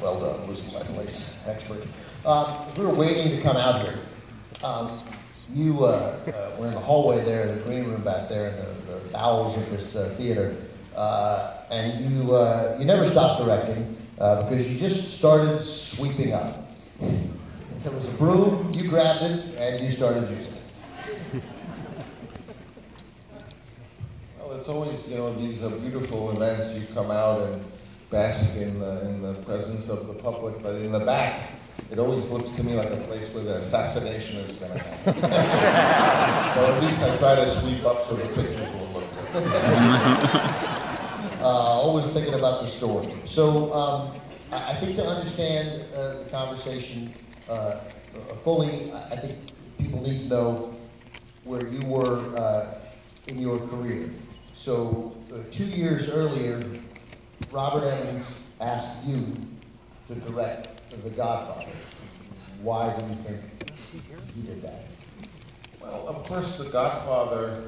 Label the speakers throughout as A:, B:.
A: Well done, Lucy, my place expert. Um, as we were waiting to come out here, um, you uh, uh, were in the hallway there, the green room back there, in the, the bowels of this uh, theater, uh, and you uh, you never stopped directing uh, because you just started sweeping up. If There was a broom, you grabbed it, and you started using it.
B: Well, it's always, you know, these beautiful events. You come out and bask in the, in the presence of the public, but in the back, it always looks to me like a place where the assassination is going to happen. so at least I try to sweep up so the pictures will look good.
A: uh, always thinking about the story. So um, I, I, think to understand uh, the conversation uh, fully, I think people need to know where you were uh, in your career. So uh, two years earlier, Robert Evans asked you to direct The Godfather. Why do you think he did that?
B: Well, of course, The Godfather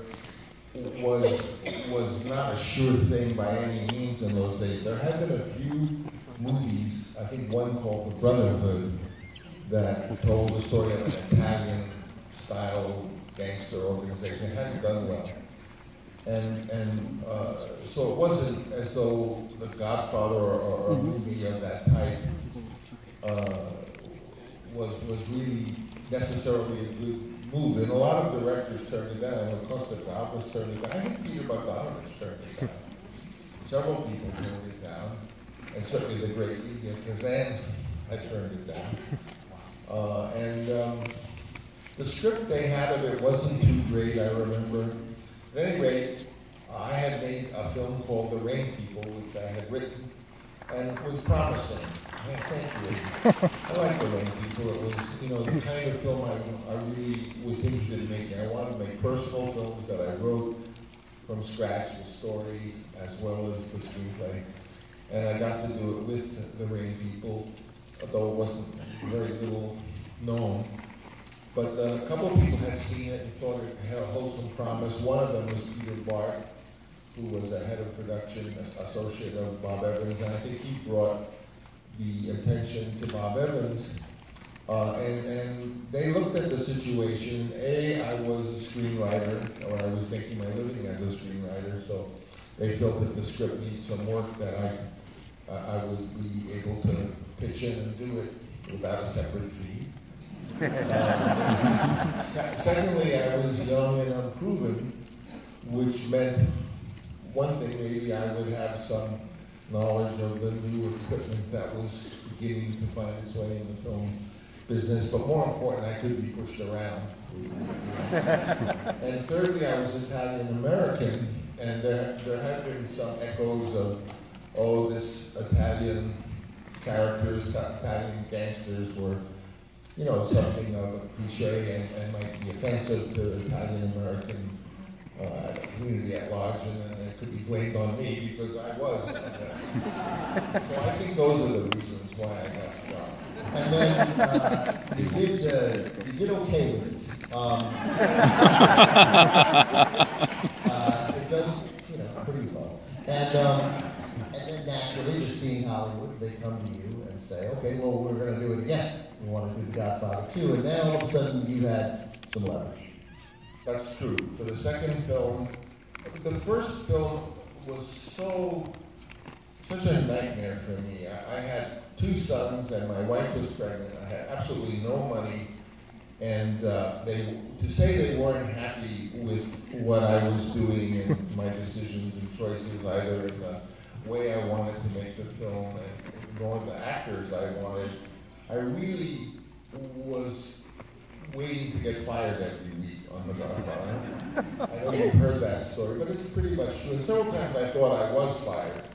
B: was was not a sure thing by any means in those days. There had been a few movies, I think one called The Brotherhood, that told the story of an Italian-style gangster organization. It hadn't done well. And, and uh, so it wasn't as though The Godfather or, or a mm-hmm. movie of that type uh, was, was really necessarily a good move. And a lot of directors turned it down. And Costa Gavras turned it down. I think Peter Bogdanovich turned it down. Several people turned it down. And certainly the great Elia Kazan had turned it down. Uh, and um, the script they had of it wasn't too great, I remember. At any rate, I had made a film called The Rain People, which I had written, and it was promising. thank you. I like The Rain People. It was, you know, the kind of film I, I really was interested in making. I wanted to make personal films that I wrote from scratch, the story as well as the screenplay. And I got to do it with The Rain People, although it wasn't very little known. But uh, a couple of people had seen it and thought it had a wholesome promise. One of them was Peter Bart, who was the head of production, associate of Bob Evans, and I think he brought the attention to Bob Evans. Uh, and, and they looked at the situation. A, I was a screenwriter, or I was making my living as a screenwriter, so they felt that the script needs some work that I, I would be able to pitch in and do it without a separate fee. Secondly, I was young and unproven, which meant one thing, maybe I would have some knowledge of the new equipment that was beginning to find its way in the film business, but more important, I could be pushed around. and thirdly, I was Italian American, and there, there had been some echoes of, oh, this Italian characters, Italian gangsters were you know, something of a cliche and, and might be offensive to the Italian American uh, community at large, and, and it could be blamed on me because I was. so I think those are the reasons why I got the job.
A: And then uh, you did uh, you did okay with it. Um, uh, it does, you know, pretty well. And um, and then naturally, just being Hollywood, they come to you and say, okay, well, we're going to do it again we want to do The Godfather 2, and then all of a sudden you had some leverage.
B: That's true. For the second film, the first film was so, such a nightmare for me. I, I had two sons and my wife was pregnant. I had absolutely no money. And uh, they, to say they weren't happy with what I was doing and my decisions and choices, either in the way I wanted to make the film and nor the actors I wanted, I really was waiting to get fired every week on The Godfather. I know you've heard that story, but it's pretty much true. And several times I thought I was fired,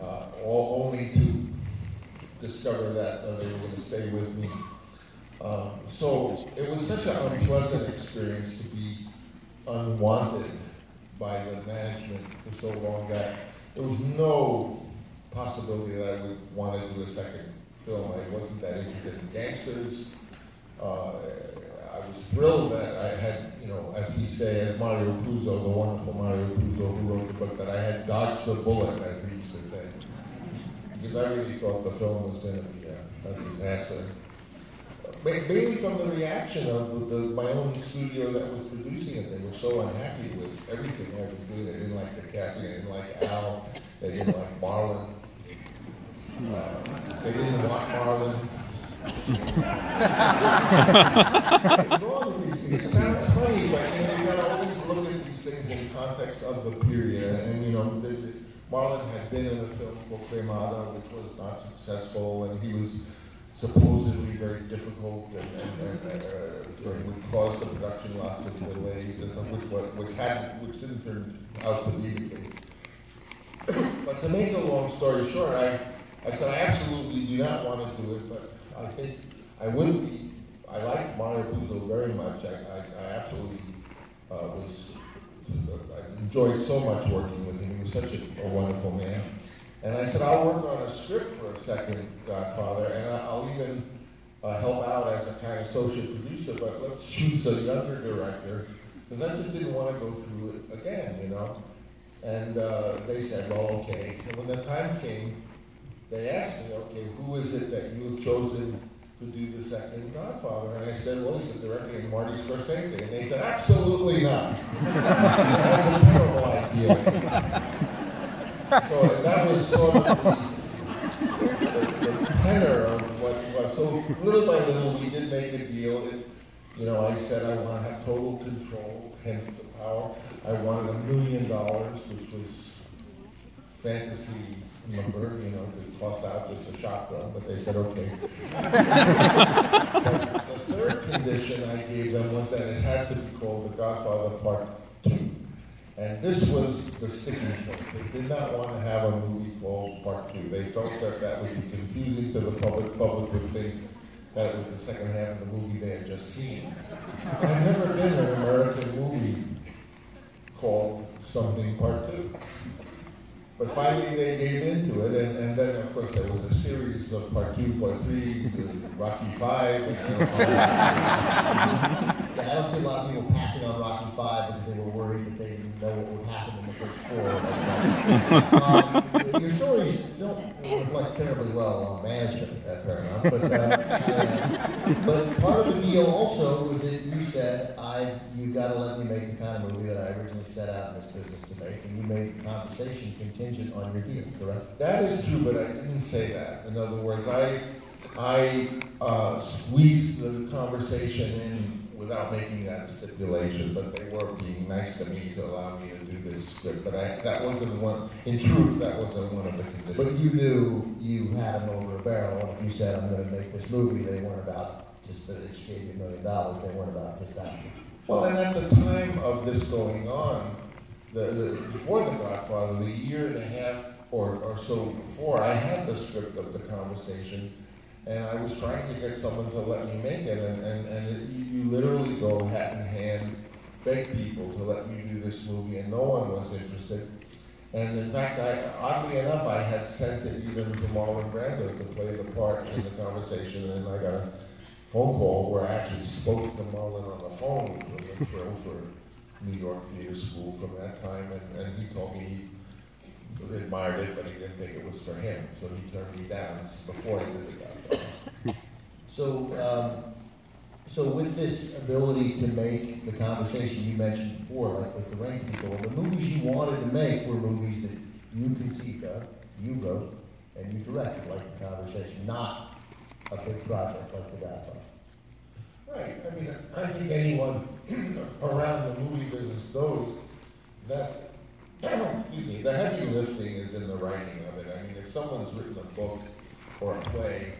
B: uh, only to discover that uh, they were going to stay with me. Um, so it was such an unpleasant experience to be unwanted by the management for so long that there was no possibility that I would want to do a second film. I wasn't that interested in gangsters. Uh, I was thrilled that I had, you know, as we say, as Mario Puzo, the wonderful Mario Puzo who wrote the book, that I had dodged the bullet, as he used to say. because I really thought the film was going to be a, a disaster. Mainly from the reaction of the, my own studio that was producing it. They were so unhappy with everything I was doing. They didn't like the casting. They didn't like Al. They didn't like Marlon. They didn't want Marlon. it sounds funny, but you know, gotta always look at these things in context of the period. And you know, the, the, Marlon had been in a film called Queimada, which was not successful, and he was supposedly very difficult and, and, and uh, would cause the production lots of delays, and which, which had which didn't turn out to be but to make a long story short, I, I said I absolutely do not want to do it, but I think I would be. I like Mario Puzo very much. I, I, I absolutely uh, was. I enjoyed so much working with him. He was such a, a wonderful man. And I said, I'll work on a script for a second Godfather, and I'll even uh, help out as a kind of associate producer, but let's choose a younger director, because I just didn't want to go through it again, you know? And uh, they said, well, okay. And when the time came, they asked me, okay, who is it that you have chosen to do the second Godfather? And I said, well, he's the director named Marty Scorsese. And they said, absolutely not. That's a terrible idea. So that was sort of the, the, the tenor of what was. So little by little, we did make a deal. It, you know, I said I want to have total control, hence the power. I wanted a million dollars, which was fantasy number, you know, to toss out just a shotgun, but they said okay. the third condition I gave them was that it had to be called The Godfather Part Two. And this was the sticking point. They did not want to have a movie called Part Two. They felt that that would be confusing to the public. Public would think that it was the second half of the movie they had just seen. I've never been an American movie called something Part Two. But finally they gave into it, and, and then of course there was a series of part two, part three, Rocky Five.
A: yeah, I don't see a lot of people passing on Rocky Five because they were worried that they didn't know what would happen in the first four. um, your stories don't reflect terribly well on management at Paramount, but, uh, uh, but part of the deal also was that you said, "I, you got to let me make the kind of movie that I originally set out in this business to make," and you made the conversation contingent on your deal, correct?
B: That is true, but I didn't say that. In other words, I I uh, squeezed the conversation in without making that a stipulation, but they were being nice to me to allow me to do this script. But I, that wasn't one, in truth, that wasn't one of the conditions.
A: But you knew you had them over a barrel, and if you said, I'm gonna make this movie, they weren't about just that it just gave you a million dollars, they weren't about just that.
B: Well, and at the time of this going on, the, the, before The Godfather, the year and a half or, or so before, I had the script of the conversation, and I was trying to get someone to let me make it, and, and, and you literally go hat in hand, beg people to let me do this movie, and no one was interested. And in fact, I, oddly enough, I had sent it even to Marlon Brando to play the part in the conversation, and I got a phone call where I actually spoke to Marlon on the phone, which was a thrill for New York Theater School from that time, and, and he told me he admired it, but he didn't think it was for him, so he turned me down before he did the Godfather.
A: So, um, so with this ability to make the conversation you mentioned before, like with the Rain People, the movies you wanted to make were movies that you conceived of, you wrote, and you directed, like the conversation, not a big project like The Godfather.
B: Right. I mean, I think anyone around the movie business knows that excuse me, the heavy lifting is in the writing of it. I mean, if someone's written a book or a play,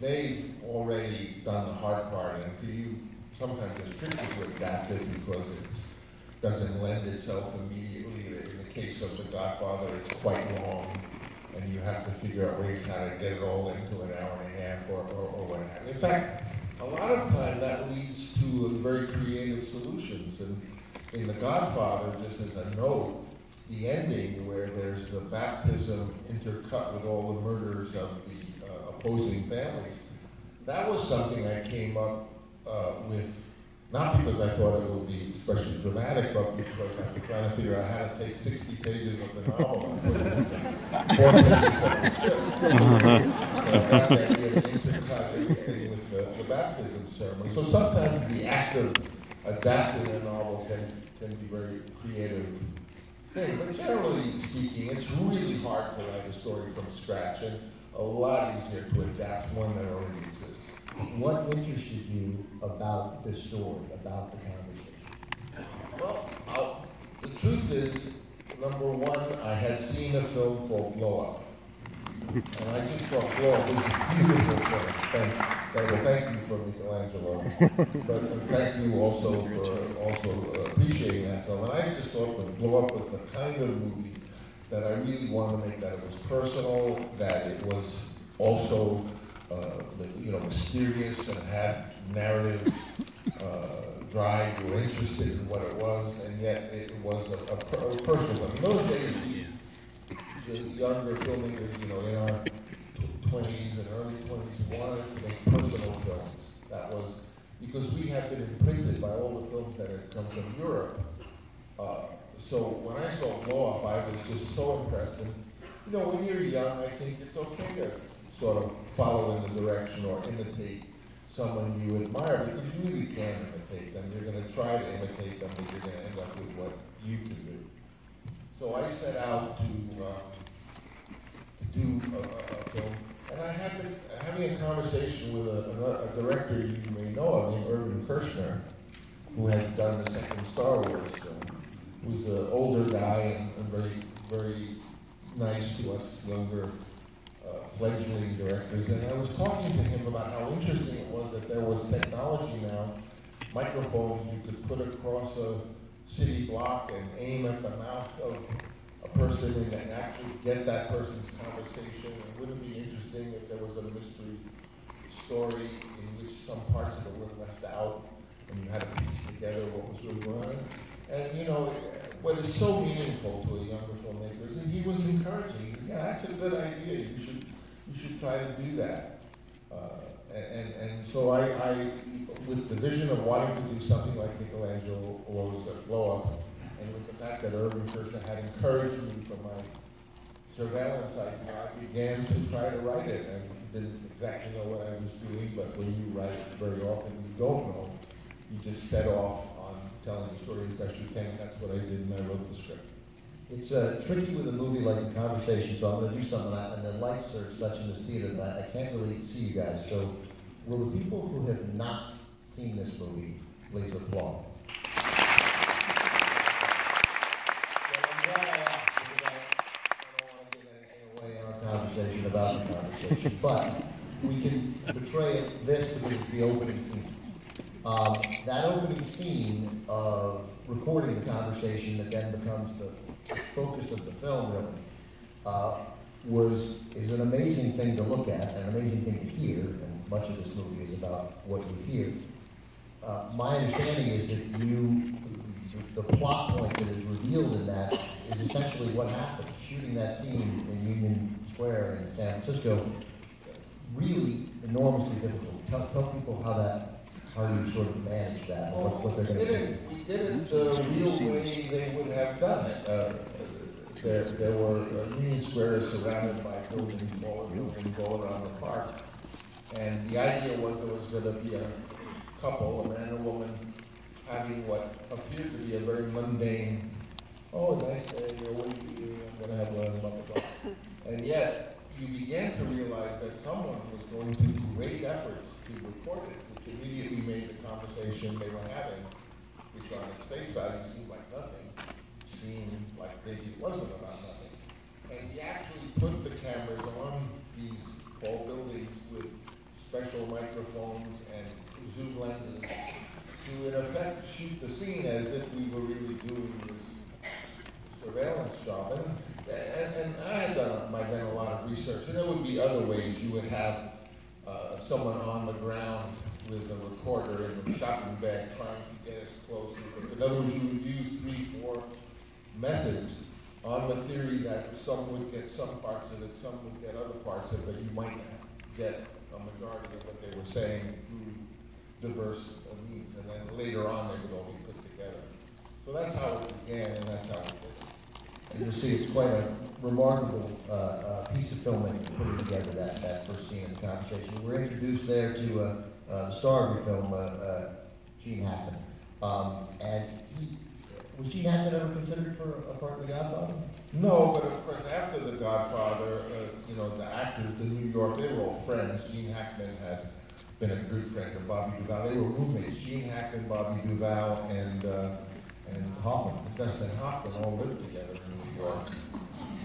B: they've already done the hard part, and for you, sometimes it's tricky to adapt it because it doesn't lend itself immediately. In the case of The Godfather, it's quite long, and you have to figure out ways how to get it all into an hour and a half or, or, or what have you. In fact, a lot of time that leads to very creative solutions. And in The Godfather, just as a note, the ending where there's the baptism intercut with all the murders of the uh, opposing families, that was something I came up uh, with Not because I thought it would be especially dramatic, but because I was trying to figure out how to take 60 pages of the novel and put it into four pages of the script. The baptism ceremony. So sometimes the act of adapting a novel can, can be very creative thing. But generally speaking, it's really hard to write a story from scratch and a lot easier to adapt one that already exists.
A: What interested you about this story, about the conversation?
B: Well, I'll, the truth is, number one, I had seen a film called Blow Up. And I just thought Up was a beautiful. Thank, thank, thank you for Michelangelo. But uh, thank you also for also uh, appreciating that film. And I just thought that Blow Up was the kind of movie that I really wanted to make, that it was personal, that it was also uh, you know, mysterious and had narrative uh, drive. You were interested in what it was, and yet it was a, a, a personal one. In those days, the younger filmmakers, you know, in our twenties and early twenties, wanted to make personal films. That was because we had been imprinted by all the films that had come from Europe. Uh, so when I saw Blow Up, I was just so impressed. And you know, when you're young, I think it's okay to sort of follow in the direction or imitate someone you admire because you really can imitate them. You're going to try to imitate them, but you're going to end up with what you can do. So I set out to, uh, to do a, a, film, and I had been having a conversation with a, a, director you may know of named Irvin Kershner, who had done the second Star Wars film. Who's an older guy and, and very, very nice to us younger uh, fledgling directors, and I was talking to him about how interesting it was that there was technology now, microphones you could put across a city block and aim at the mouth of a person and then actually get that person's conversation. And wouldn't it be interesting if there was a mystery story in which some parts of it were left out and you had to piece together what was really going on? And you know, what is so meaningful to a younger filmmaker is that he was encouraging. He said, yeah, that's a good idea. You should, you should try to do that. Uh, and, and so I, I, with the vision of wanting to do something like Michelangelo was a blow up, and with the fact that Irvin Kershner had encouraged me from my surveillance, I, I began to try to write it and didn't exactly know what I was doing, but when you write very often, you don't know. You just set off on telling the story as best you can. That's what I did, and I wrote the script.
A: It's uh, tricky with a movie like The Conversation, so I'm going to do something, and the lights are such in this theater that I, can't really see you guys. So, will the people who have not seen this movie please applaud? conversation about the conversation, but we can portray this because it's the opening scene. Um, that opening scene of recording the conversation that then becomes the focus of the film, really, uh, was is an amazing thing to look at, and an amazing thing to hear, and much of this movie is about what you hear. Uh, my understanding is that you, the, the plot point that is revealed in that is essentially what happened. Shooting that scene in Union Square in San Francisco, really enormously difficult. Tell, tell people how that how do you sort of manage that,
B: well,
A: what, what they're going
B: to do? We did it the real way they would have done it. Uh, there, there were uh, Union Square surrounded by buildings, all buildings all around the park. And the idea was there was going to be a couple, a man and a woman, having what appeared to be a very mundane, oh, nice day, what are you doing? I'm going to have lunch, blah, blah, blah. And yet, you began to realize that someone was going to do great efforts to report it immediately made the conversation they were having, which on its face value seemed like nothing, seemed like maybe it wasn't about nothing. And he actually put the cameras on these tall buildings with special microphones and zoom lenses to, in effect, shoot the scene as if we were really doing this surveillance job. And, and, and I had done by then a lot of research, and there would be other ways you would have uh, someone on the ground with a recorder in a shopping bag trying to get as close. In other words, you would use three, four methods on the theory that some would get some parts of it, some would get other parts of it, but you might get a majority of what they were saying through diverse means, and then later on they would all be put together. So that's how it began, and that's how it did.
A: And you'll see it's quite a remarkable uh, uh, piece of filmmaking putting together that, that first scene in the conversation. We're introduced there to uh, uh, the star of your film, uh, Gene Hackman. Um, and he, was Gene Hackman ever considered for a part of The Godfather?
B: No, but of course, after The Godfather, uh, you know, the actors, the New York, they were all friends. Gene Hackman had been a good friend of Bobby Duvall. They were roommates. Gene Hackman, Bobby Duvall, and uh, and Hoffman, Dustin Hoffman, all lived together in New York.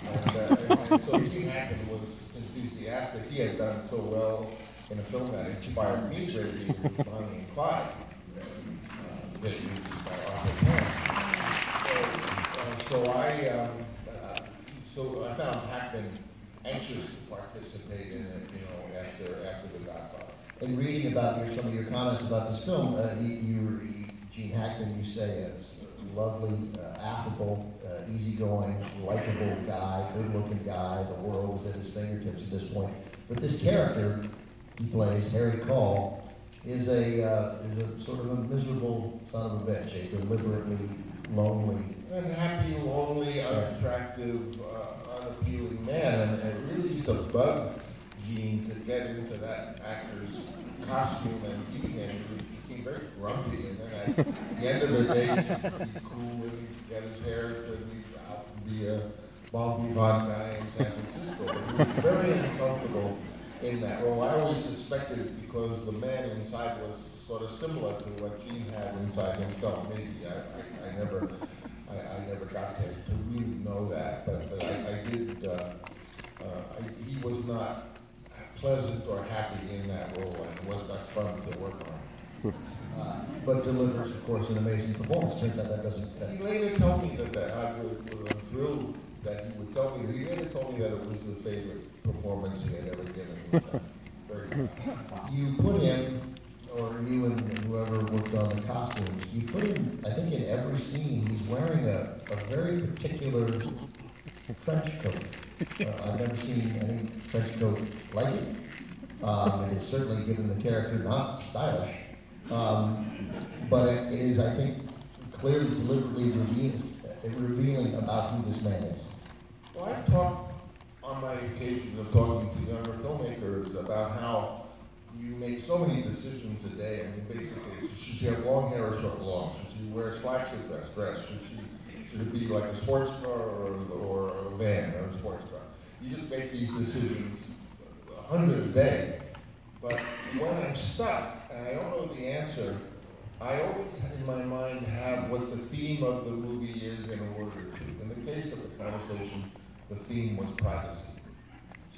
B: And, uh, and, and so Gene Hackman was enthusiastic. He had done so well in a film that inspired me greatly, Bonnie and Clyde, uh, great movie by Arthur Penn. So, uh, so I, um, uh, so I found Hackman anxious to participate in it, you know, after after The Godfather.
A: In reading about your, some of your comments about this film, uh, you, you, you, Gene Hackman, you say it's a lovely, uh, affable, uh, easygoing, likable guy, good-looking guy. The world is at his fingertips at this point. But this character he plays, Harry Caul, is a uh, is a sort of a miserable son of a bitch, a deliberately lonely,
B: unhappy, lonely, unattractive, uh, unappealing man, and it really used to bug Gene to get into that actor's costume and be him. He became very grumpy, and then at the end of the day, he'd be cool and get his hair to be out and be a bon vivant guy in San Francisco. But he was very uncomfortable in that role. I always suspected it's because the man inside was sort of similar to what Gene had inside himself. Maybe I, I, I never, I, I, never got to, to really know that, but, but I, I did. Uh, uh, he was not pleasant or happy in that role, and it was not fun to work on.
A: Uh, but delivers, of course, an amazing performance. Turns out that doesn't. That
B: he later told me that, that I would, would have thrilled that he would tell me. He later told me that it was the favorite performance he had ever given.
A: you put him, or you and whoever worked on the costumes, you put him. I think in every scene, he's wearing a, a very particular trench coat. Uh, I've never seen any trench coat like it. Um, it is certainly given the character not stylish, um, but it, it is, I think, clearly deliberately revealing, revealing about who this man is.
B: Well, I've talked on my occasions of talking to younger filmmakers about how you make so many decisions a day. I mean, basically, should she have long hair or short long? Should she wear slacks or dress? Dress? Should should it be like a sports car or, or a van or a sports car? You just make these decisions a hundred a day. But when I'm stuck and I don't know the answer, I always, in my mind, have what the theme of the movie is in order to. In the case of the conversation, the theme was privacy.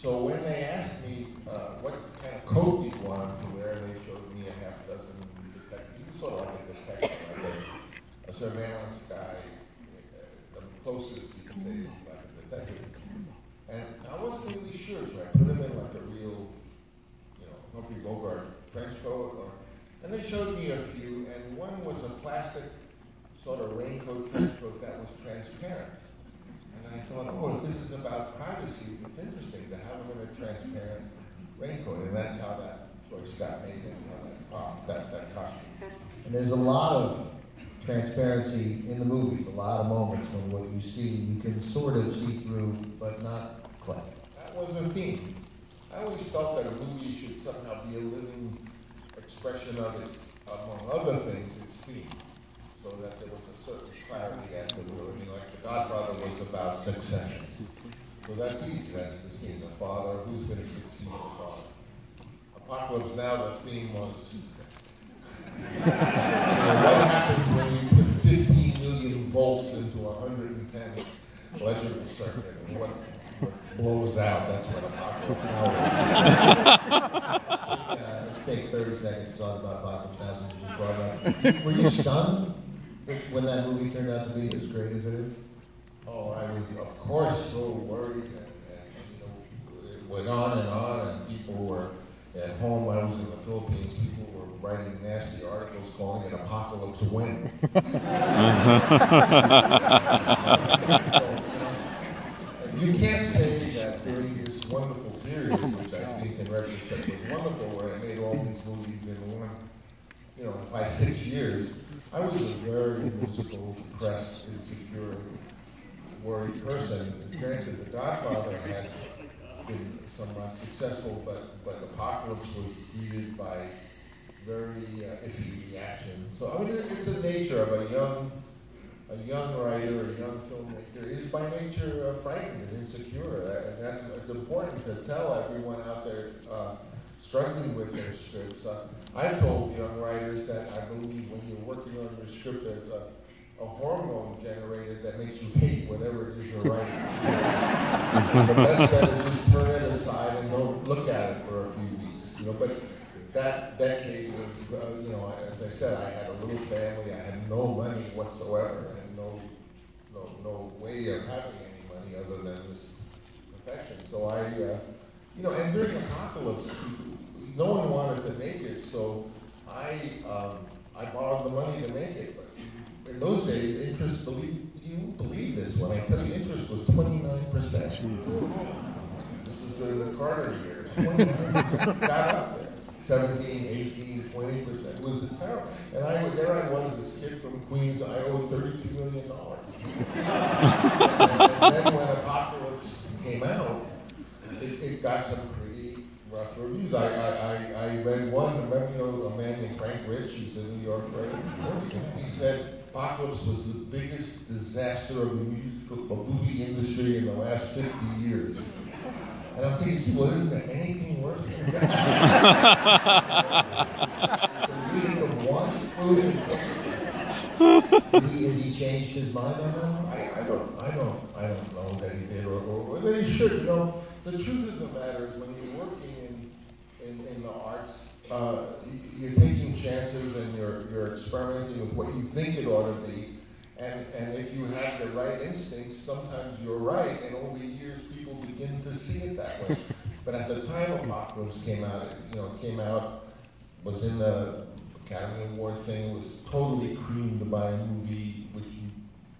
B: So when they asked me uh, what kind of coat you wanted to wear, they showed me a half dozen detectives, sort of like a detective, I guess, a surveillance guy, uh, the closest you could say like a detective. And I wasn't really sure, so I put him in like a real, you know, Humphrey Bogart trench coat, or, and they showed me a few, and one was a plastic sort of raincoat trench coat that was transparent. And I thought, oh, if this is about privacy, it's interesting to have them in a transparent raincoat, and that's how that choice got made and how that, that, that costume.
A: And there's a lot of transparency in the movies, a lot of moments when what you see you can sort of see through, but not quite.
B: That was a theme. I always felt that a movie should somehow be a living expression of its, among other things, its theme, so that there was a certain clarity at the know, like The Godfather was about succession. So that's easy. That's the theme. The father, who's going to succeed the father? Apocalypse Now, the theme was what happens when you put 15 million volts into a 110 electrical circuit? And what, what blows out? That's what Apocalypse Now
A: is. uh, let's take 30 seconds to talk about Apocalypse Now. Were you stunned when that movie turned out to be as great as it is?
B: Oh, I was, of course, so worried. And, and, you know, it went on and on, and people were at home. I was in the Philippines. People were writing nasty articles calling it apocalypse when. you can't say that during this wonderful period, oh which I think in retrospect was wonderful, where I made all these movies in one you know, five, six years, I was a very musical, depressed, insecure, worried person. Granted, The Godfather had been somewhat successful, but, but Apocalypse was greeted by very uh, iffy reaction. So I mean, it's the nature of a young, a young writer, a young filmmaker is by nature uh, frightened and insecure, and that's it's important to tell everyone out there uh, struggling with their scripts. Uh, I've told young writers that I believe when you're working on your script, there's a a hormone generated that makes you hate whatever it is you're writing. the best bet is just turn it aside and don't look at it for a few weeks. You know, but that decade was, uh, you know, as I said, I had a little family. I had no money whatsoever, and no, no, no way of having any money other than this profession. So I, uh, you know, and during apocalypse, no one wanted to make it, so I, um, I borrowed the money to make it. But in those days, interest, believe, you believe this when I tell you interest was 29%. This was during the Carter years. 29 got up there. 17, 18, 20%. It was terrible. And I, there I was, this kid from Queens, I owed $32 million. and, and, then when Apocalypse came out, it, it got some reviews. I, I, I, read one, remember, you know, a man named Frank Rich, he's a New York. He said, Apocalypse was the biggest disaster of the musical movie industry in the last 50 years. And I'm thinking, well, isn't there anything worse than that? the reading of one movie.
A: Has he changed his mind on
B: that? I, I don't, I don't, I don't know that he did, or, or, or that he should. You know, the truth of the matter is, when in, the arts, uh, you're taking chances and you're, you're experimenting with what you think it ought to be. And, and if you have the right instincts, sometimes you're right, and over the years people begin to see it that way. but at the time Apocalypse came out, it, you know, came out, was in the Academy Award thing, was totally creamed by a movie which you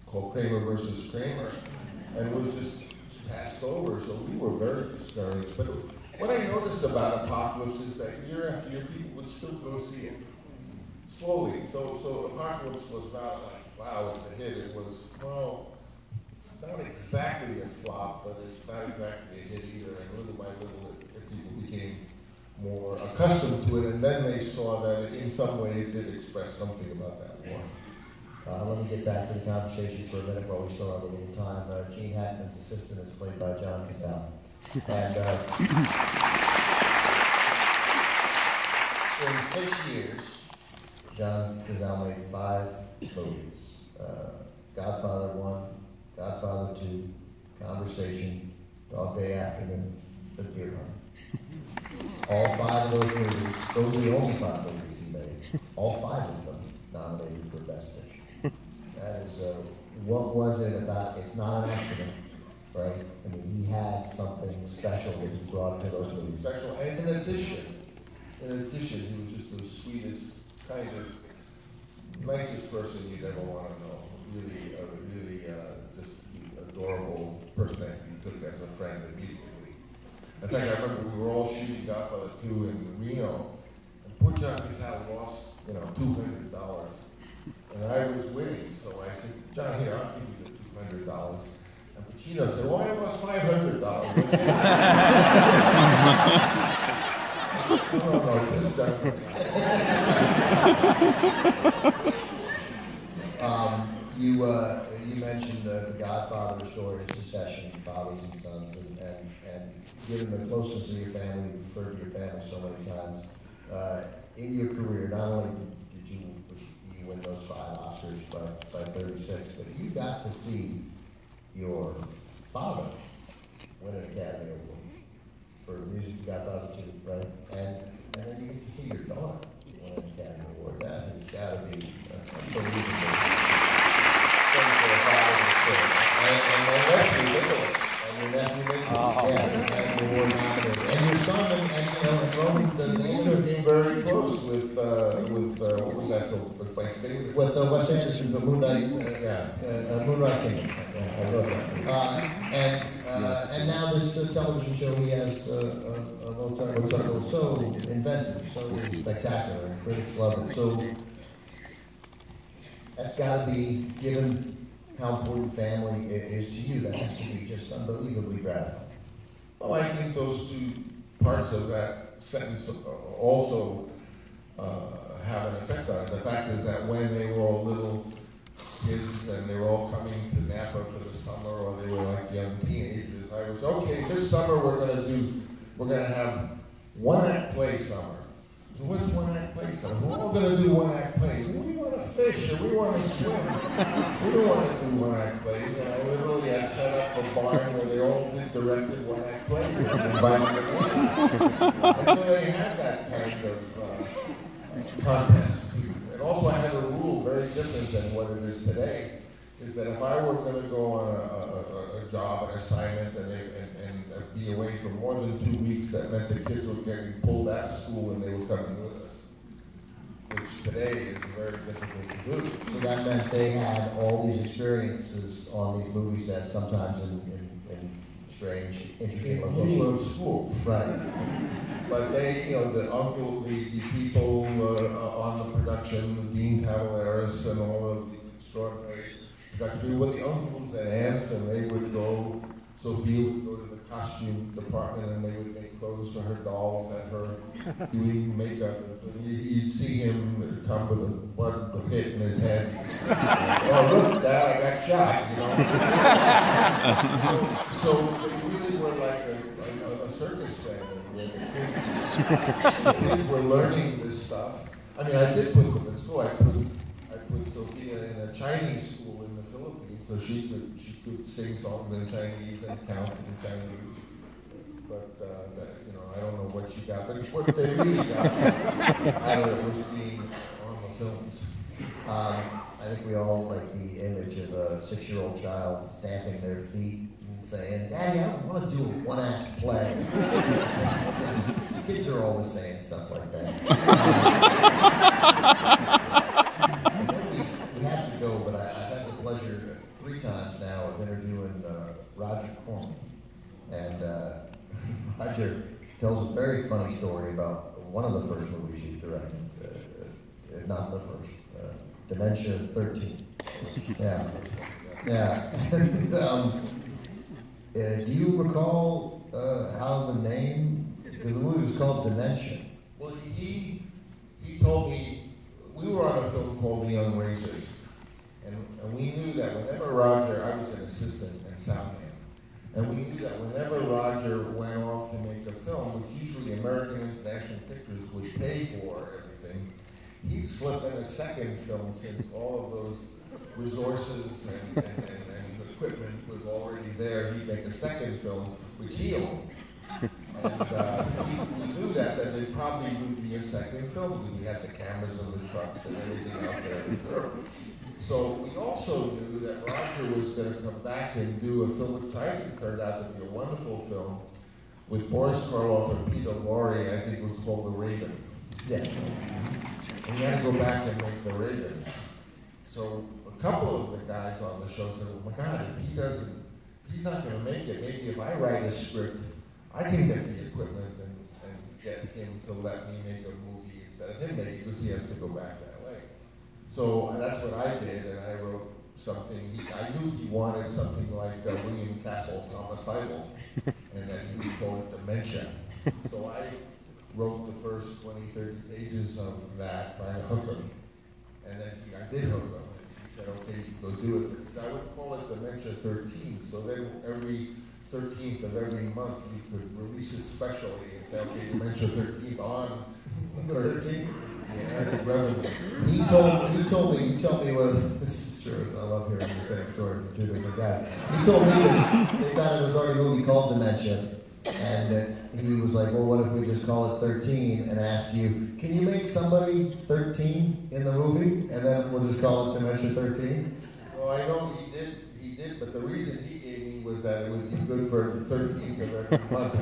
B: call Kramer versus Kramer, and was just passed over. So we were very discouraged. But what I noticed about Apocalypse is that year after year, people would still go see it. Slowly. So, so Apocalypse was not like, wow, it's a hit. It was, well, it's not exactly a flop, but it's not exactly a hit either. And little by little, it, it, people became more accustomed to it, and then they saw that in some way it did express something about that war.
A: Uh, let me get back to the conversation for a minute while we still have a little time. Uh, Gene Hackman's assistant is played by John Cazale. And uh, in six years, John Cazale made five movies. Uh, Godfather 1, Godfather 2, Conversation, Dog Day Afternoon, The Deer Hunt. All five of those movies, those are the only five movies he made. All five of them nominated for Best Picture. That is, uh, what was it about? It's not an accident right? I mean, he had something special that he brought to those movies.
B: Special, and in addition, in addition, he was just the sweetest, kindest, nicest person you'd ever want to know. Really, a really uh, just adorable person that you took as a friend immediately. In fact, I remember we were all shooting Godfather 2 in Reno, and poor John had lost, you know, $200. And I was waiting, so I said, John, here, I'll give you the $200. So why am five hundred dollars?
A: um, you uh, you mentioned uh, the Godfather story, succession, fathers and sons, and, and, and given the closeness of your family, you've referred to your family so many times. Uh, in your career, not only did you you win those five Oscars by, by 36, but you got to see your father win an Academy Award for music Godfather 2, right? And, and then you get to see your daughter win an Academy Award. That has got to be unbelievable. Thing for a father and, and my nephew, Nicholas, and your nephew, Nicholas, oh. yes, Academy Award nominated. And your son, and, and you know, and Roman does the intro being very close with, uh, with uh, what was that film? With my favorite? With uh, Wes Anderson, the Moonlight, uh, yeah, uh, uh, Moonrise Kingdom. I love that. Uh, and uh, and now this uh, television show he has, uh, uh, uh, Mozart, Mozart was so inventive, so spectacular, and critics love it. So that's got to be, given how important family is to you, that has to be just unbelievably gratifying.
B: Well, I think those two parts of that sentence also uh, have an effect on it. The fact is that when they were all little kids and they were all coming to Napa for the summer, or they were like young teenagers, I was okay. This summer we're going to do, we're going to have one act play summer. So what's one act play summer? We're all to do one act plays. We want to fish or we want to swim. We don't want to do one act plays. And I literally had set up a barn where they all did directed one act plays. and so they had that kind of uh, context. And also I had a rule very different than what it is today, is that if I were going to go on a, a, a, job, an assignment, and, they, and be away for more than two weeks, that meant the kids were getting pulled out of school and they were coming with us, which today is very difficult to do.
A: So that meant they had all these experiences on these movie sets, sometimes in, in, in strange, interesting
B: In
A: locations.
B: of school.
A: Right.
B: But they, you know, the uncle, the, the people uh, on the production, Dean Tavoularis and all of the extraordinary people, with the uncles and aunts, and they would go, Sofia would go to the costume department and they would make clothes for her dolls and her doing makeup. You'd see him come with a blood hit in his head. oh, look, Dad, I got shot, you know. so, so they really were like a, a, a circus family where the kids, the kids were learning this stuff. I mean, I did put them in school. I put, I put Sofia in a Chinese school so she could she could sing songs in Chinese and count in Chinese. But uh, that, you know, I don't know what she got, but what they got out of it was being on the films.
A: Um, I think we all like the image of a six-year-old child stamping their feet and saying, Daddy, I want to do a one-act play. Kids are always saying stuff like that. And then we, we have to go, but I, I've had the pleasure uh, three times now of interviewing uh, Roger And uh, Roger tells a very funny story about one of the first movies he directed, uh, uh, if not the first, uh, Dementia 13. Yeah. Yeah. And, um, uh, do you recall uh, how the name, because the movie was called Dementia.
B: Well, he he told me we were on a film called The Young Racers, and, and we knew that whenever Roger, I was an assistant and sound man, and we knew that whenever Roger went off to make a film, which usually American International Pictures would pay for everything, he'd slip in a second film since all of those resources and, and, and, and equipment was already there. He'd make a second film, which he owned. And uh, we, we knew that, that there probably would be a second film because we had the cameras and the trucks and everything out there. So we also knew that Roger was going to come back and do a film which I think turned out to be a wonderful film with Boris Karloff and Peter Lorre. I think it was called The Raven.
A: Yes.
B: And he had to go back and make The Raven. So a couple of the guys on the show said, "Oh my God, if he doesn't, he's not going to make it. Maybe if I write a script, I can get the equipment and, and get him to let me make a movie instead of him making because he has to go back LA." So that's what I did, and I wrote something. He, I knew he wanted something like uh, William Castle's Homicidal, and that he would call it Dementia. So I wrote the first 20, 30 pages of that, trying to hook him. And then he, I did hook him. And he said, okay, go do it. Because I would call it Dementia 13. So then every 13th of every month, we could release it specially and say, okay, Dementia 13 on 13th.
A: He told he told me he told me what this is true. I love hearing the same story from two different guys. He told me that they found there was already a movie called Dementia, and he was like, "Well, what if we just call it 13?" And ask you, "Can you make somebody 13 in the movie, and then we'll just call it Dementia 13?"
B: Well, I know he did, he did, but the reason he was that it would be good for the 13th of every month.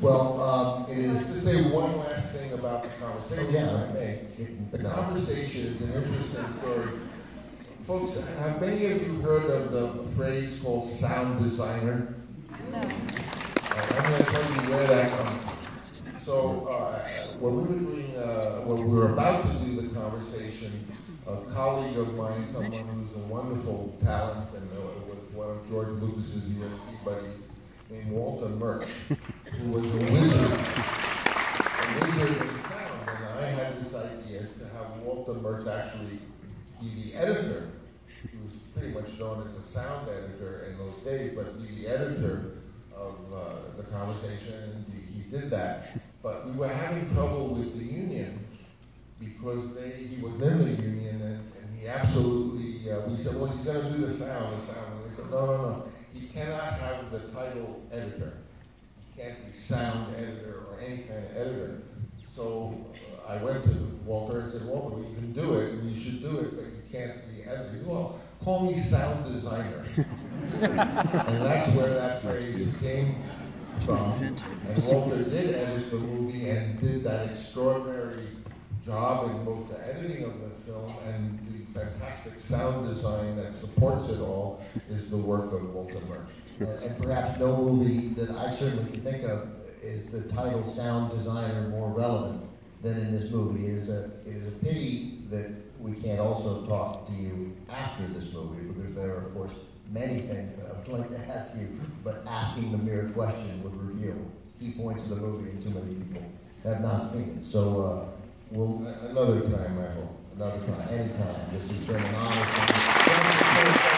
A: Well, um, it is.
B: to say one last thing about the conversation,
A: Yeah.
B: I may. The conversation is an interesting story. Folks, have many of you heard of the phrase called sound designer?
C: No.
B: Uh, I'm going to tell you where that comes from. So, uh, when we were doing, uh, when we were about to do the conversation, a colleague of mine, someone who's a wonderful talent and uh, was one of George Lucas's USC buddies, named Walter Murch, who was a wizard, a wizard in sound. And I had this idea to have Walter Murch actually be the editor, who was pretty much known as a sound editor in those days, but be the editor of uh, the conversation, and he, he did that. But we were having trouble with the union because they, he was in the union, and, and he absolutely, uh, we said, well, he's going to do the sound, the sound. And they said, no, no, no, he cannot have the title editor. He can't be sound editor or any kind of editor. So uh, I went to Walter and said, Walter, you can do it, and you should do it, but you can't be editor. He said, well, call me sound designer. and that's where that phrase came from. And Walter did edit the movie and did that extraordinary job in both the editing of the film and the fantastic sound design that supports it all is the work of Walter Murch.
A: And perhaps no movie that I certainly can think of is the title sound designer more relevant than in this movie. It is a, it is a pity that we can't also talk to you after this movie, because there are, of course, many things that I would like to ask you, but asking the mere question would reveal key points of the movie and too many people have not seen it. So uh, we'll,
B: another time, Michael,
A: another time, anytime. This has been an honor.